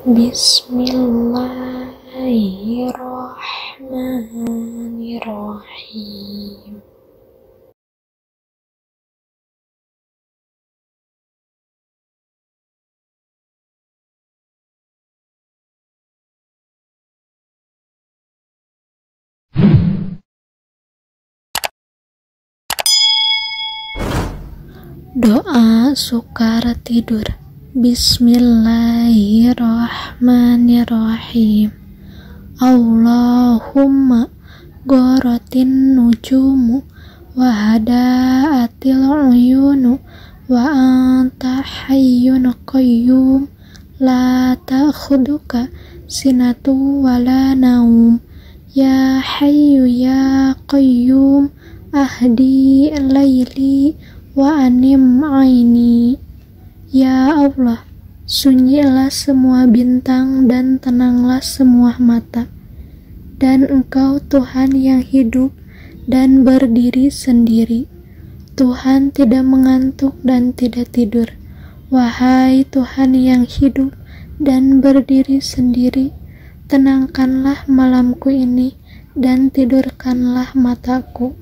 Bismillahirrahmanirrahim. Doa sukar tidur Bismillahirrahmanirrahim. Allahumma gorotin nujumu Wahadaatil uyunu Wa anta hayyun qayyum. La ta'khuduka sinatu wala naum. Ya hayyu ya qayyum Ahdi layli wa anim aini Ya Allah sunyilah semua bintang dan tenanglah semua mata. Dan engkau Tuhan yang hidup dan berdiri sendiri. Tuhan tidak mengantuk dan tidak tidur. Wahai Tuhan yang hidup dan berdiri sendiri tenangkanlah malamku ini dan tidurkanlah mataku